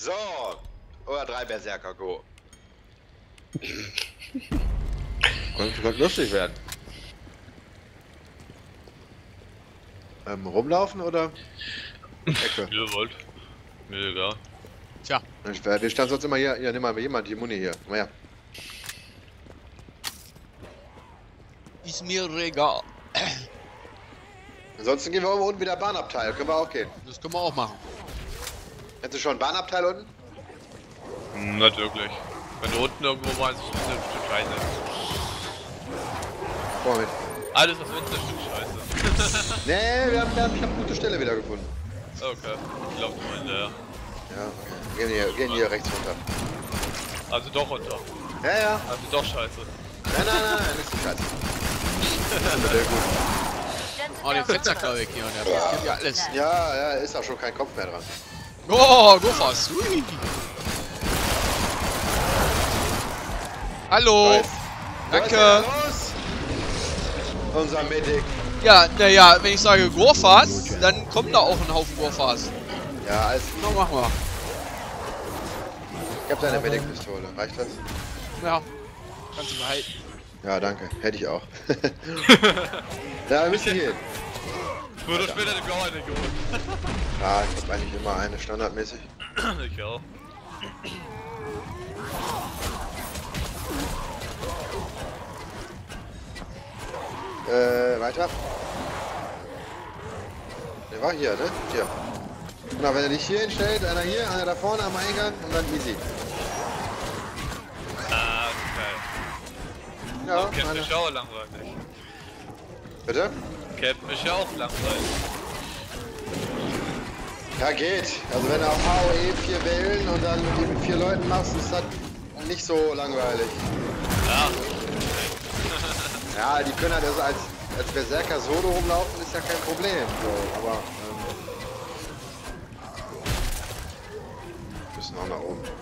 So. Oder drei Berserker, go. Könnte könnte lustig werden. Ähm, rumlaufen oder? Ecke. Wie ihr wollt. Mir egal. Tja, Ich, wir wir standen sonst immer hier. Ja, nimm mal jemand die Muni hier. Komm her. ist mir egal. Ansonsten gehen wir oben unten wieder Bahnabteil. Können wir auch gehen. Das können wir auch machen. Hättest du schon einen Bahnabteil unten? Hm, Nicht wirklich. Wenn du unten irgendwo meinst, ist das ein Stück Scheiße. Mit. Alles, was unten ist, ein Stück Scheiße. Nee, wir haben, wir haben, ich habe eine gute Stelle wieder gefunden. Okay. Ich glaube, du meinst, ja. Ja, okay. Gehen hier, gehen hier rechts runter. Also doch runter. Ja, ja. Also doch scheiße. Nein, nein, nein, nein, nicht so scheiße. Das ist sehr gut. Oh, den Fensterklau weg hier. Und der ja. ja alles. Ja, ja, ist auch schon kein Kopf mehr dran. Oh, go fast. Hui. Hallo. Oh, Danke. Unser Medic. Ja, naja, wenn ich sage Gorfas, dann kommen da auch ein Haufen Gorfas. Ja, alles. Na, machen wir. Ich hab deine Medic-Pistole. Reicht das? Ja, kannst du behalten. Ja, danke. Hätte ich auch. ja, wir müssen gehen. Früher oder später die blaue eine geholt. Ja, ich hab eigentlich immer eine standardmäßig. ich auch. Äh, weiter. Der war hier, ne? Hier. Genau, wenn er dich hier hinstellt, einer hier, einer da vorne am Eingang und dann easy. Ah, geil. Ja, meine. mich auch langweilig. Bitte? Kennt mich auch langweilig. Ja, geht. Also wenn du auf AOE vier wählen und dann die mit vier Leuten machst, ist das nicht so langweilig. Ja. Ja, die können halt also als, als Berserker Solo rumlaufen, ist ja kein Problem. So, aber ähm, müssen auch nach oben.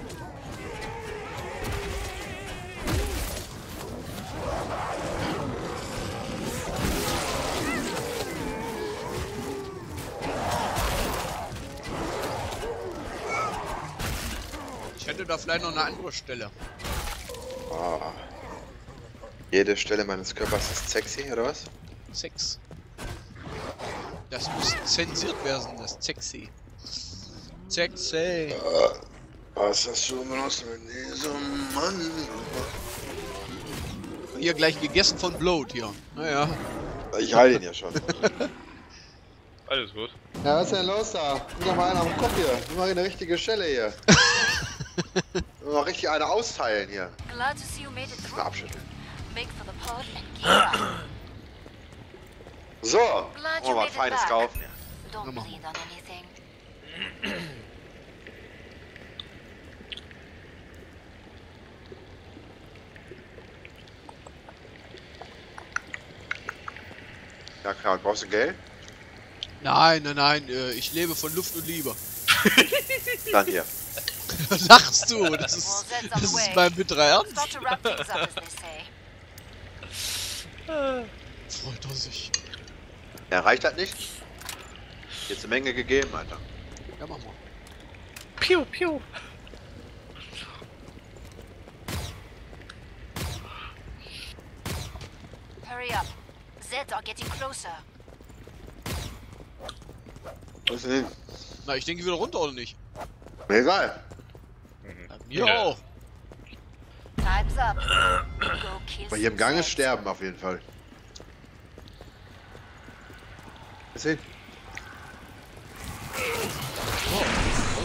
Da vielleicht noch eine andere Stelle. Ah. Jede Stelle meines Körpers ist sexy, oder was? Sex. Das muss zensiert werden, das sexy. Sexy. Was hast du benutzt mit diesem Mann? Hier gleich gegessen von Bloat hier. Naja. Ich heile ihn ja schon. Alles gut. Ja, was ist denn los da? Nimm doch mal einen am Kopf hier. Nimm mal eine richtige Stelle hier. Mal richtig eine austeilen hier. Mal abschütteln. So, oh, was Feines kaufen. On anything. Ja klar, brauchst du Geld? Nein, nein, nein, äh, ich lebe von Luft und Liebe. Dann hier. Was sagst du? Das ist, das ist mein bitterer Ernst. Freut er sich. Ja, reicht das nicht? Jetzt eine Menge gegeben, Alter. Ja, mach mal. Piu, piu. Hurry up. Zeds are getting closer. Wo ist denn hin? Na, ich denke wieder runter, oder nicht? Egal. Mir Ja. auch. Time's up. Go kill Aber hier im some Gang ist Zeds. Sterben auf jeden Fall. Ist hin.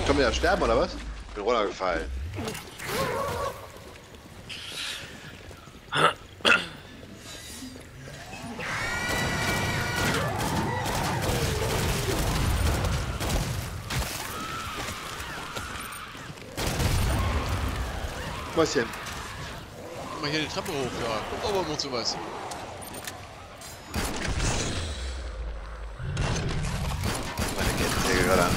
Schon wieder sterben oder was? Bin runtergefallen. Mäuschen. Guck mal hier die Treppe hoch, ja. Kommt aber noch sowas. Meine Kettensäge gerade an.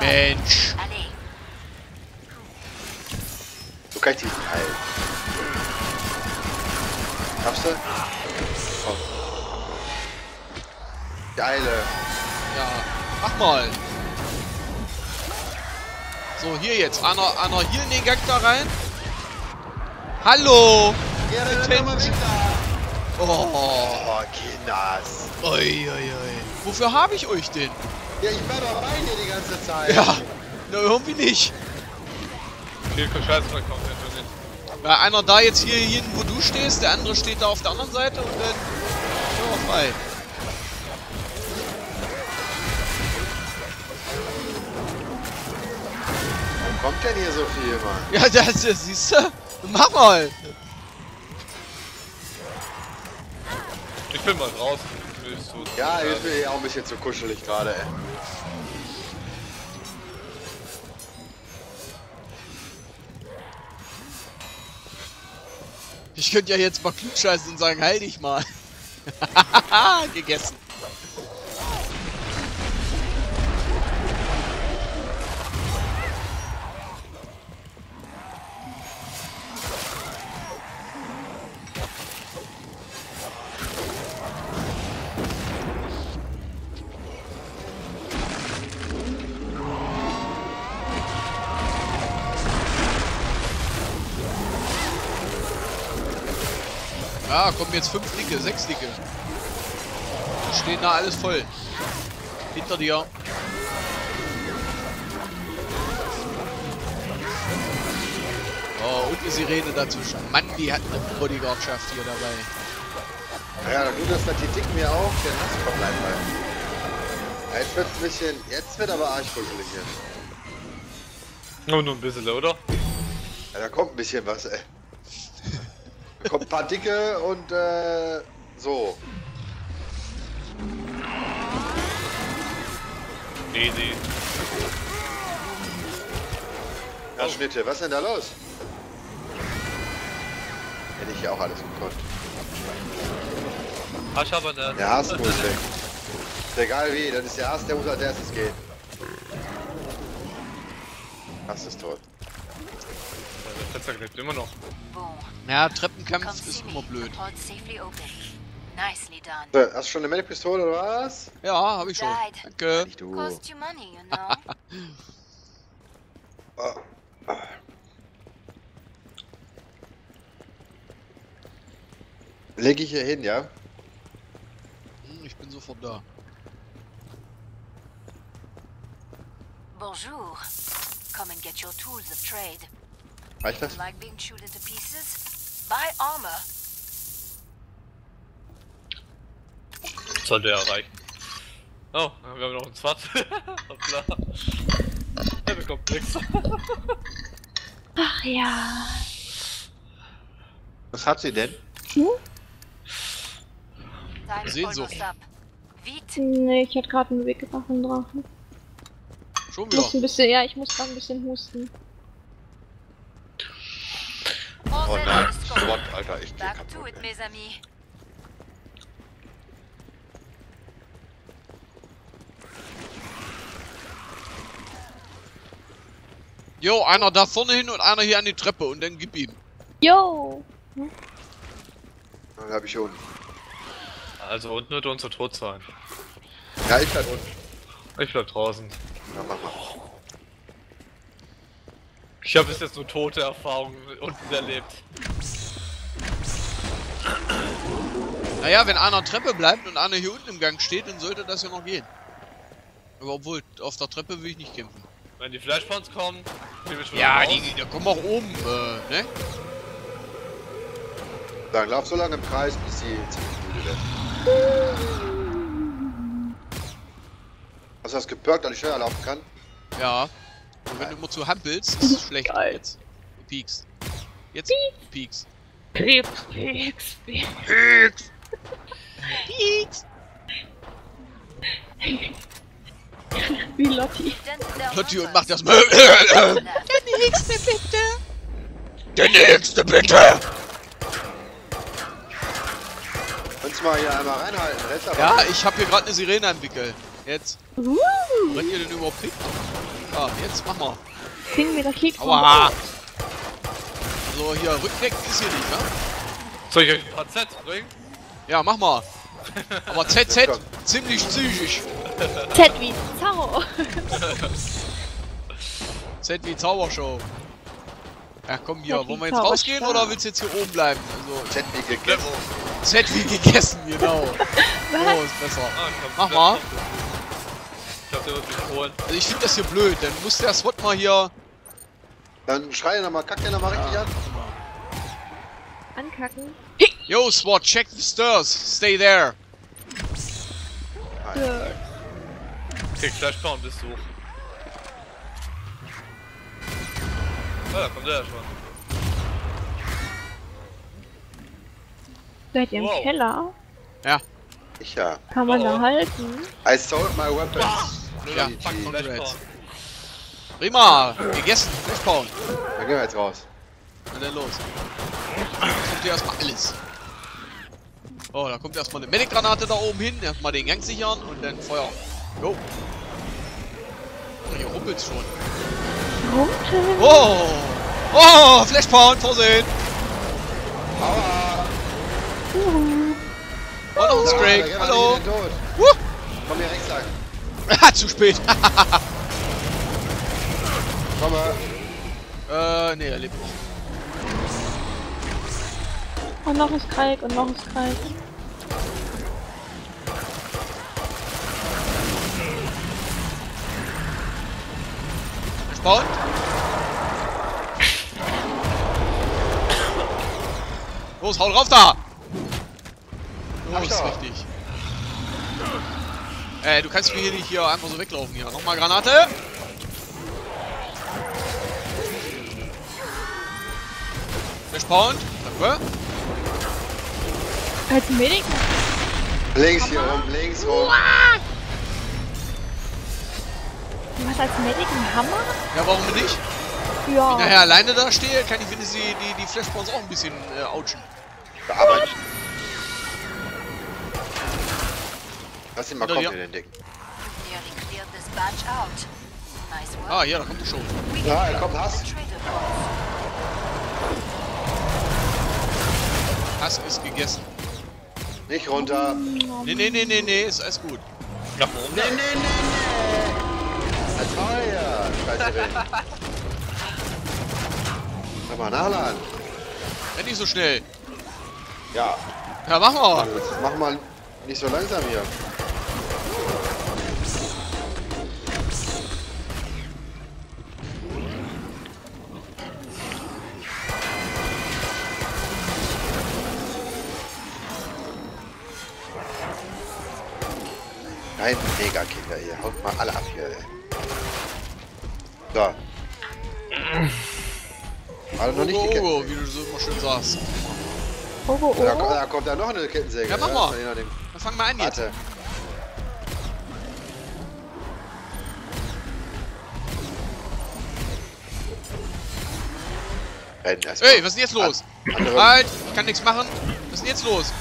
Mensch. So kann ich die heilen. Schaffst du? Oh. Geile. Ja, mach mal. So, hier jetzt. Einer, einer hier in den Gang da rein. Hallo! Ja. Oh, Oh, Kinders. oi, oi, oi. Wofür habe ich euch denn? Ja, ich war doch bei dir die ganze Zeit. Ja, na irgendwie nicht. Viel Scheiß kommt nicht. Weil einer da jetzt hier hin, wo du stehst, der andere steht da auf der anderen Seite und dann wir frei. Kommt denn hier so viel, Mann? Ja, das, das siehst du. Mach mal. Ich bin mal draußen. Ja, hier ist mir hier auch ein bisschen zu kuschelig gerade, ey. Ich könnte ja jetzt mal klugscheißen und sagen, halt dich mal. Gegessen. Ja, kommen jetzt fünf Dicke, sechs Dicke. Die stehen da alles voll. Hinter dir. Oh, und eine Sirene dazwischen. Mann, die hat eine Bodyguardschaft hier dabei. Ja, dann tut das dass die Dicken mir auch den Hass verbleiben bleiben. Ja, jetzt wird's ein bisschen. Jetzt wird aber arschkuschelig hier. Nur, nur ein bisschen, oder? Ja, da kommt ein bisschen was, ey. Da kommt ein paar Dicke und äh. so. Easy. Ja, Schnitte, was ist denn da los? Hätte ich ja auch alles gekonnt. Hast aber nicht. Der Hass muss weg. Ist egal wie, das ist der Hass, der muss als erstes gehen. Hass ist tot. Der Fenster klebt immer noch. Ja, Come Treppenkampf see ist me. immer blöd. So, hast du schon eine Medic-Pistole oder was? Ja, habe ich schon. Danke. Nicht du. Money, you know. Leg ich hier hin, ja? Hm, Ich bin sofort da. Bonjour. Come and get your tools of trade. Reicht das? Like being chewed into pieces? Buy armor. Sollte ja reichen. Oh, wir haben noch einen Zwart. Hoppla. Er bekommt nichts. Ach ja. Was hat sie denn? Time's Sehnsucht. Nee, ich hatte gerade einen weggebrachten Drachen. Schon Ich muss wieder. ein bisschen, ja, ich muss gerade ein bisschen husten. SWAT, Alter, ich geh to kaputt. it. Jo, einer da vorne hin und einer hier an die Treppe und dann gib ihm. Yo! Dann hab ich unten. Also unten wird unser Tod sein. Ja, ich halt unten. Ich bleib draußen. Ja, mach mal. Ich habe bis jetzt nur tote Erfahrungen unten erlebt. Naja, wenn einer Treppe bleibt und einer hier unten im Gang steht, dann sollte das ja noch gehen. Aber obwohl, auf der Treppe will ich nicht kämpfen. Wenn die Flashpoints kommen, Ja, raus. die, die kommen auch oben, äh, ne? Dann lauf so lange im Kreis, bis sie ziemlich müde werden. Hast du das gepörkt, dass ich schneller laufen kann? Ja. Und wenn du immer zu hampelst, ist es schlecht. Geil. Jetzt. Du piekst. Jetzt piekst. Pieks, pieks, pieks. Piekst! Wie Lotti. Lotti und macht das. That. Der nächste bitte! Der nächste bitte! Kannst du mal hier einmal reinhalten, Ja, ich habe hier gerade eine Sirene entwickelt. Jetzt. Uh, Brennt ihr denn überhaupt Pick? Ja, jetzt mach mal. Ding mit der Keks. Aua! Also hier, Rückdecken ist hier nicht, ne? Soll ich euch ein paar Z bringen? Ja, mach mal. Aber ZZ, ziemlich zügig. Z wie Zau. Z wie Zaubershow. Ja, komm hier. Z Wollen wir jetzt rausgehen oder willst du jetzt hier oben bleiben? Also, Z wie gegessen. Z wie gegessen, genau. So ist besser. Ah, Mach mal. Ich glaub, der wird mich holen. Also ich finde das hier blöd. Dann muss der SWAT mal hier... Dann schrei nochmal, kack den nochmal richtig an. Ankacken. Yo, SWAT, check the stairs. Stay there. Ja. Krieg Flashpound bis hoch. Ah, da kommt der ja schon. Seid ihr im Wow. Keller? Ich ja. Kann man Oh. da halten? I sold my weapons. Ja, GG. fuck. Flashpound. Prima. Gegessen. Flashpound. Dann gehen wir jetzt raus. Na dann los. Kommt hier erstmal alles. Oh, da kommt erstmal eine Medic-Granate da oben hin. Erstmal den Gang sichern und dann Feuer. Go. Oh, hier rumpelt's schon. Runter. Oh! Oh! Flashpound, Vorsehen! Aua! Juhu. Oh, noch ein wir Hallo! Wuh! Komm hier rechts lang. Zu spät! Komm mal. äh, nee, er lebt nicht. Und noch ist Kalk und noch ist Kalk. Flashpound? Los, hau drauf da! Los, richtig. Äh, du kannst mir hier nicht hier einfach so weglaufen hier. Nochmal Granate. Flashpound. Danke. Als Medic? Links hier rum, links rum. Du hast als Medic einen Hammer? Ja, warum nicht? Ja. Wenn ich nachher alleine da stehe, kann ich wenigstens die, die, die Flashpoints auch ein bisschen äh, ouchen. Bearbeitet. Lass ihn mal Hinter kommen, dir. den Dicken. Ah, hier, da kommt er schon. Ja, er kommt, Hass. Hass ist gegessen. Nicht runter. Nee, nee, nee, nee, nee, ist alles gut. Nach oben. Nee, nee, nee, nee. Als Feuer. Scheiße, Sag mal nachladen. Renn nicht so schnell. Ja. Ja, mach mal. Mach mal nicht so langsam hier. Alle noch nicht Ogo, die Ogo, Kettensäge. wie du so immer schön sagst. Ogo, Da, ko- Ogo. da kommt da noch eine Kettensäge. Ja, mach ne? mal. Nachdem. Dann fang mal an jetzt. Warte. Ey, was ist denn jetzt los? Andere- Halt, ich kann nichts machen. Was ist denn jetzt los?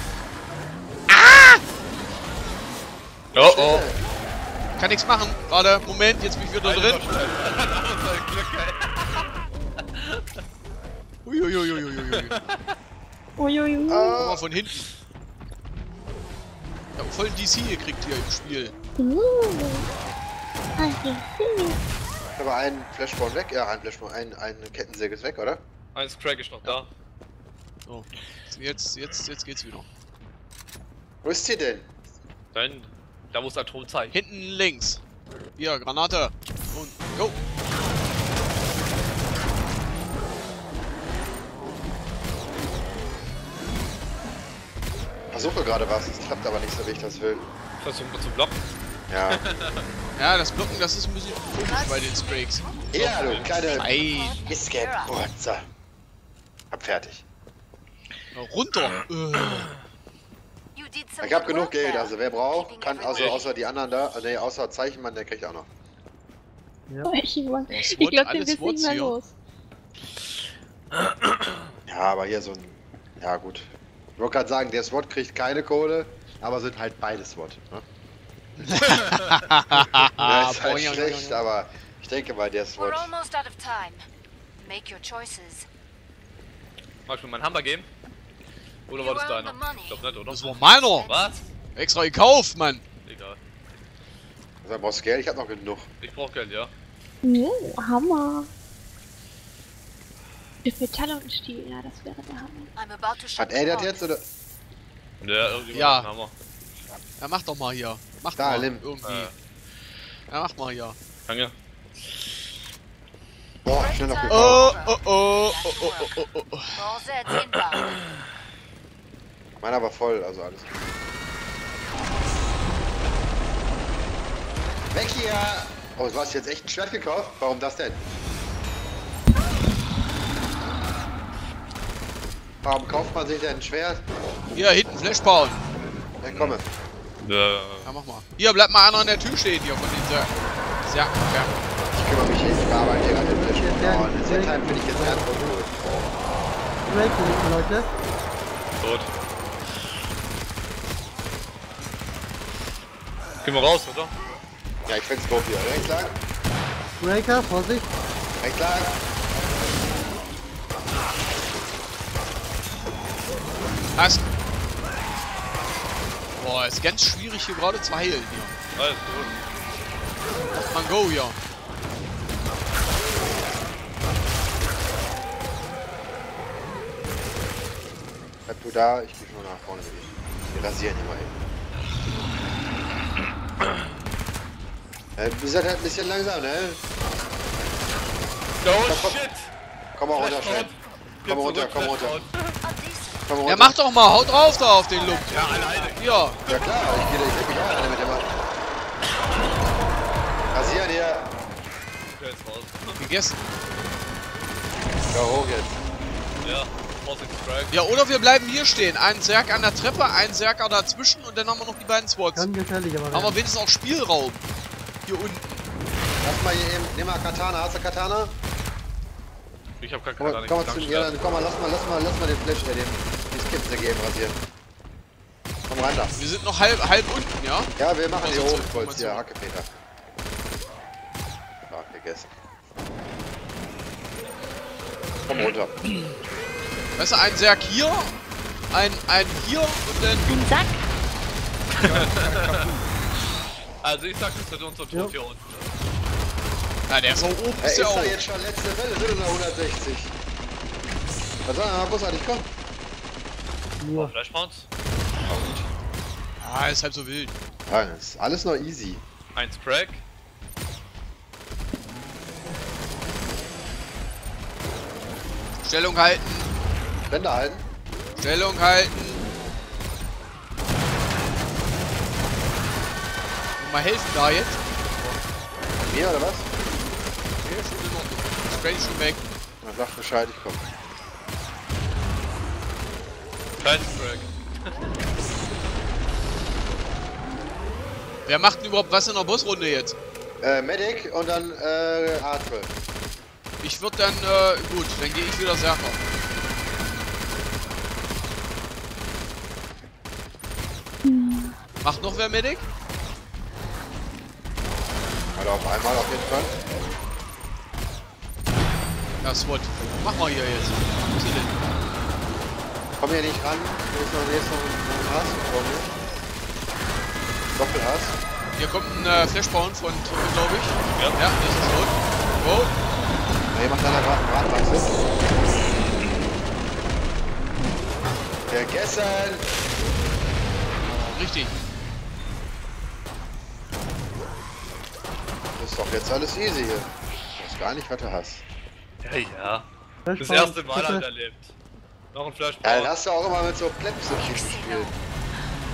Oh oh. Kann nichts machen. Warte, Moment, jetzt bin ich wieder drin. Uiuiuiuiui. Uiuiui. Komm mal von hinten. Ich hab voll DC gekriegt hier im Spiel. Uh. Ah. Aber ein Flashball weg. Ja, ein Flashball. Ein, eine Kettensäge ist weg, oder? Eins Crack ist noch da. So, jetzt, jetzt, jetzt geht's wieder. Wo ist sie denn? Dann, da es Atom zeigt. Hinten links. Hier, Granate. Und go. Versuche gerade was. Es klappt aber nicht so, wie ich das will. Versuchen wir zu blocken. Ja. Ja, das Blocken, das ist ein bisschen komisch bei den Sprakes. ja, du kleine Ei, Missgeburt. Hab fertig. runter. Äh. Ich hab genug Geld, also wer braucht, kann, also außer die anderen da, ne, außer Zeichenmann, der kriegt auch noch. Ich, ich SWAT, glaube, den alles bist nicht mehr los. Ja, aber hier so ein, ja gut. Ich wollte gerade sagen, der SWAT kriegt keine Kohle, aber sind halt beide SWAT. Ne? Ja, ist halt schlecht, aber ich denke mal, der We're SWAT. almost out of time. Make your choices. Magst du mir meinen Hammer geben? Oder war das deiner? Ich glaub nicht, oder? Das war meiner. Was? Extra gekauft, Mann. Egal. Also brauchst du Geld, ich hab noch genug. Ich brauch Geld, ja. Oh, Hammer. Mit Metall und Stiel, ja, das wäre der Hammer. I'm about to shut Hat er das jetzt oder? Ja, irgendjemand Ja. Hammer. Ja, mach doch mal hier. Mach Da, mal. nimm. Irgendwie. Äh, Ja, mach mal hier. danke. Boah, schnell noch gekauft. Oh, oh, oh, oh, oh, oh, oh, oh. Inbound. Meiner war voll, also alles. Weg hier! Oh, du hast jetzt echt ein Schwert gekauft? Warum das denn? Warum kauft man sich denn ein Schwert? Hier, hinten, Flashbauen. Ja, komme. Ja, Ja, mach mal. Hier, bleibt mal einer an der Tür stehen, hier von den Särken. Särken, ja. Ich kümmere mich nicht, ich bearbeite hier gerade den Tisch. Oh, das Setime finde ich jetzt ernst und gut. Liebe Leute. tot. Gehen wir raus, oder? Ja, ich find's doof hier. Rechts lang, Breaker, Vorsicht. rechts lang. Hast. Boah, ist ganz schwierig hier gerade zu heilen hier. Alles gut. Man go hier. Bleib du da, ich geh schon nach vorne mit. Wir rasieren hier mal eben. Äh, ihr seid halt ein bisschen langsam, ne? Oh komm. shit! Komm mal runter, schnell. Komm mal runter, komm runter. Komm Ja, mach doch mal, haut drauf da auf den Look. Ja, alleine. Hier. Ja klar, ich geh ich mich auch eine mit dem. Okay, jetzt raus. Gegessen. Ja, hoch jetzt. Ja. Ja, oder wir bleiben hier stehen. Ein Zerg an der Treppe, ein Zerger dazwischen und dann haben wir noch die beiden Spots. Kann gefährlich aber Haben wir werden. wenigstens auch Spielraum. Hier unten. Lass mal hier eben, nimm mal Katana, hast du Katana? Ich hab gar Komm, keine mal- komm mal zu mir, dann komm mal, lass mal, lass mal, lass mal den Flash, äh, Skipse eben rasieren. Komm rein da. Wir sind noch halb, halb unten, ja? Ja, wir machen die Also, Hochholz hier, Information. Hackepeter. Ja, gegessen. Komm runter. Weißt du, ein Zerg hier, ein, ein hier und dann... Ein Sack? Also ich sag, das wird unser. Tod hier unten. Ja, der ist auch oben, ist ist ja da auch. jetzt schon letzte Welle, sind nur 160. Was soll denn mal großartig kommen? Nur. Flashpounds. Ah, ist halb so wild. Ja, das ist alles noch easy. Eins Crack. Stellung halten, Bänder halten. Stellung halten. Und mal helfen da jetzt. Mir oder was? Okay, schon in Ordnung. Spray ist schon weg. Na, sag Bescheid, ich komm. Kein Crack. Wer macht denn überhaupt was in der Bossrunde jetzt? Äh, Medic und dann, äh, A12. Ich würde dann, äh, gut, dann gehe ich wieder Serker. Macht noch wer Medic? Also auf einmal auf jeden Fall. Ja, SWAT. Mach mal hier jetzt. Wo ist denn? Komm hier nicht ran. Hier ist noch, hier ist noch ein Hass vor mir. Doppelhass. Hier kommt ein äh, Flashpoint von Truppe, glaube ich. Ja. Ja, der ist tot. Oh, Ja, hier macht einer gerade Bratwachse. Vergessen! richtig. Das ist doch jetzt alles easy hier. Ich weiß gar nicht, was du hast. Ja, ja. Das Flashball, erste Mal halt erlebt. Noch ein Ja, dann Flashpoint. hast du auch immer mit so Plebsen gespielt.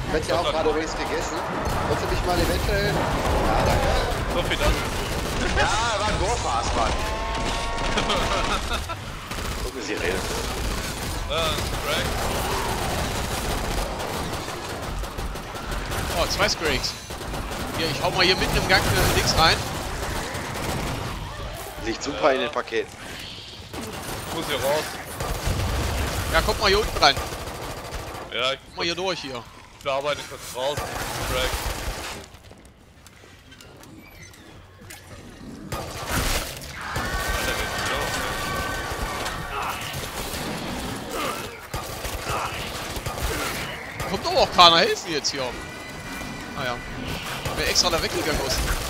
Ich hätte ja auch gerade übrigens gegessen. Wolltest du mich mal eventuell... Ja, danke. So viel das. Ja, war ein Dorfhaß, Mann. Guck, wie sie redet. Äh, Crack. Oh, zwei Scrakes. Hier, ich hau mal hier mitten im Gang äh, links rein. Liegt super in den Paketen. Ich muss hier raus. Ja, kommt mal hier unten rein. Ja, ich Kommt mal hier durch hier. bearbeite kurz raus. Kommt aber auch keiner helfen jetzt hier. Ah ja. Wer extra da weggegangen ist.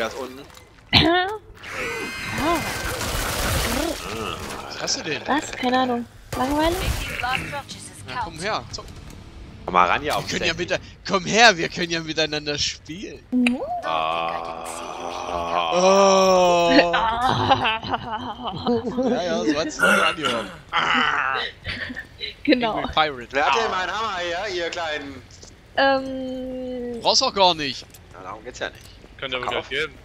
Ah, bei das unten. Was hast du denn? Was? Keine Ahnung. Purchases Na, komm her. Zock. Komm mal ran hier auf Wir können ja mit Komm her, wir können ja miteinander spielen. Ah. Oh. ja, ja, so hat's sich angehört. genau. Pirate. Wer hat denn meinen Hammer hier, ihr kleinen... Ähm. Brauchst auch gar nicht. Na, darum geht's ja nicht. Könnt ihr aber gleich geben.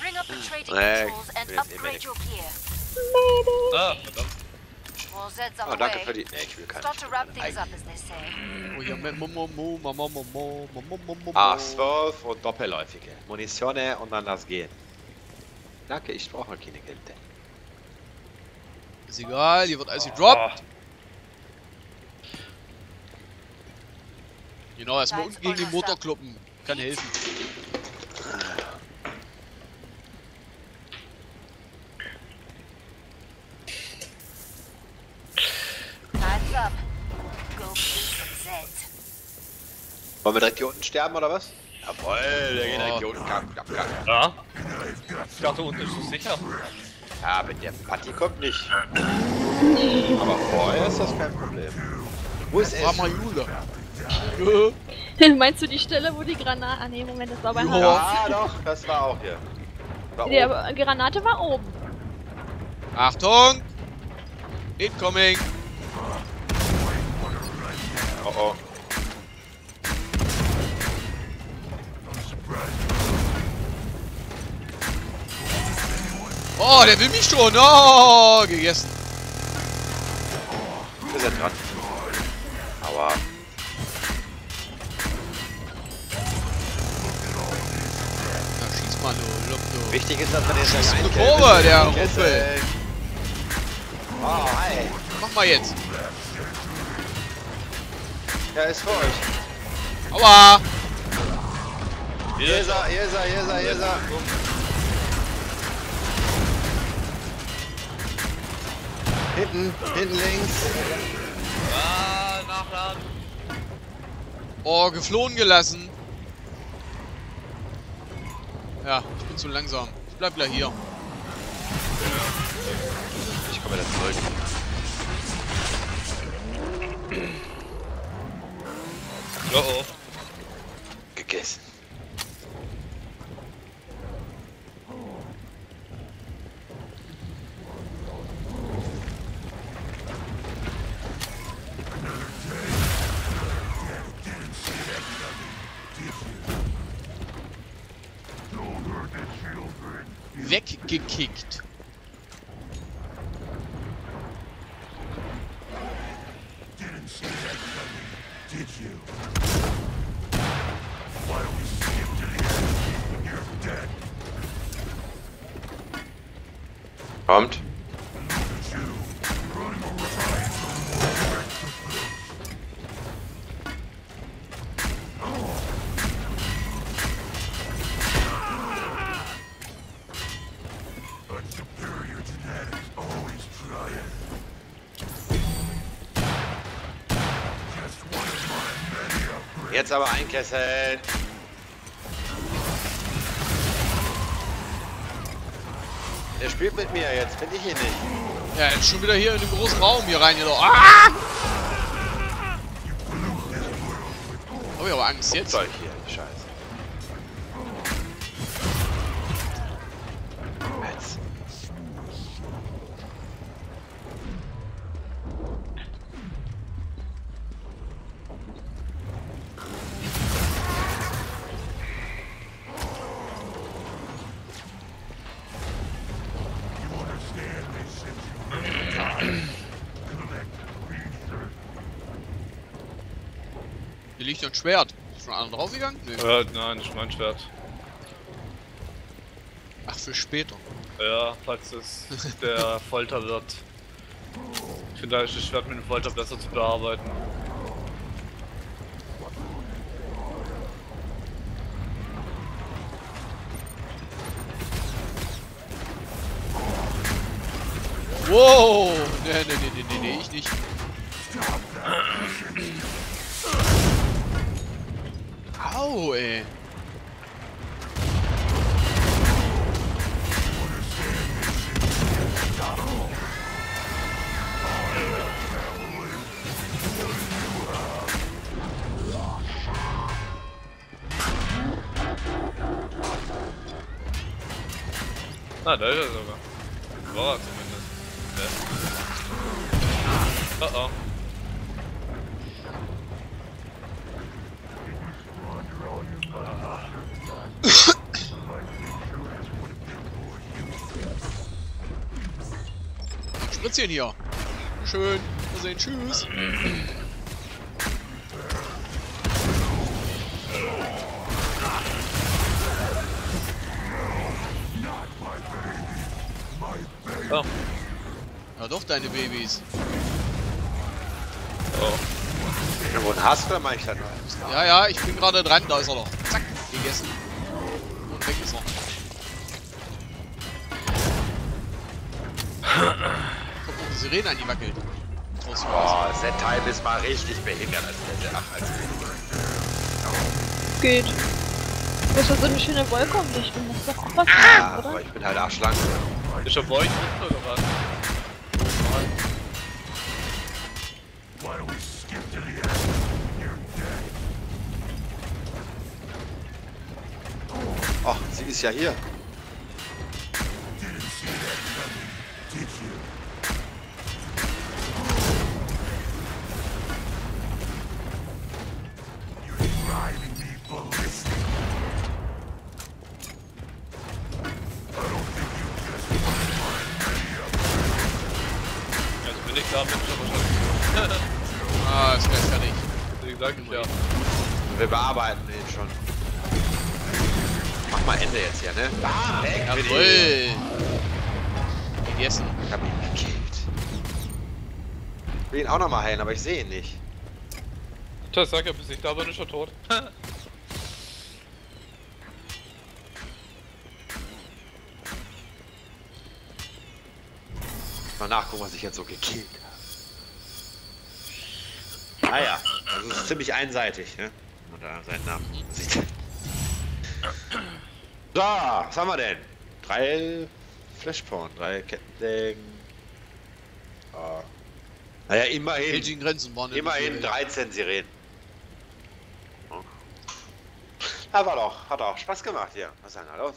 Bring up the trading tools and upgrade your gear. Verdammt. Oh, danke für die. Ne, ich will keine. Start. Oh, ja, 12 und doppelläufige. Munitione und dann lass gehen. Danke, ich brauche keine Geld. Ist egal, hier wird alles gedroppt. Genau, erstmal unten gegen die Motor. Kann helfen. Wollen wir direkt hier unten sterben oder was? Jawohl, der geht direkt hier unten. Kack, kack, kack. Ja? Ich dachte, unten ist es sicher. Ja, mit der Party kommt nicht. Aber vorher ist das kein Problem. Wo ist War es? mal Jule. Meinst du die Stelle, wo die Granate. Ah, nee, Moment, das war bei Ja. Hans. Ja, doch, das war auch hier. War Die oben. Granate war oben. Achtung! Incoming! Oh oh. Oh, der will mich schon! Oh, gegessen. Wir sind dran. Aua. Na, schieß mal, du Lupto. Wichtig ist, dass man den Schieß eine. Kurve, der. Rumpel. Oh, hi. Mach mal jetzt. Der ist für euch. Aua! Hier ist er, hier ist er, hier ist er, hier ist er. Hinten, hinten links. Ah, nachladen. Oh, geflohen gelassen. Ja, ich bin zu langsam. Ich bleib gleich hier. Ich komme wieder zurück. Oh oh. Gegessen. gekickt. Jetzt aber einkesseln. Der spielt mit mir, jetzt bin ich hier nicht. Ja, jetzt schon wieder hier in den großen Raum hier rein. Hier ah! Hab ich aber Angst jetzt. Zeug hier, Scheiße. Hier ein Schwert. Ist schon einer draufgegangen? Nee. Äh, nein, das ist mein Schwert. Ach, für später. Ja, falls es der Folter wird. Ich finde, da ist das Schwert mit dem Folter besser zu bearbeiten. Wow! Nee, nee, nee, nee, nee, nee, ich nicht. Sau, ey. Na, da ist er sogar. War er zumindest. Ja. Oh oh. Spritzchen hier. Schön. Wir sehen. Tschüss. Oh. Ja doch, deine Babys. Oh. Ja, wo ein Hass oder mach ich noch? Ja, ja, ich bin gerade dran. Da ist er doch. Zack. Gegessen. Sirene an, die wackelt. Boah, der Teil ist mal richtig behindert als der Ach, als Geht. Das ist so eine schöne Wolke um dich rum. Das ist doch auch was Ah, Schönes, aber oder? ich bin halt arschlang. Ist bei euch drin oder was? Ach, sie ist ja hier. Ne? Ah, weg mit ihm. Jawoll. Gegessen. Ich hab ihn gekillt. Ich will ihn auch noch mal heilen, aber ich sehe ihn nicht. Das sag ja, bis ich da bin, ist er tot. Mal nachgucken, was ich jetzt so gekillt habe. Naja, also es ist ziemlich einseitig, ne? Wenn man da seinen Namen sieht. So, was haben wir denn? Drei Flashporn, drei Kettensägen. Ah. Naja, immerhin. Belgien Grenzen waren in Immerhin der 13 Sirenen. War doch, hat auch Spaß gemacht hier. Was ist denn da los?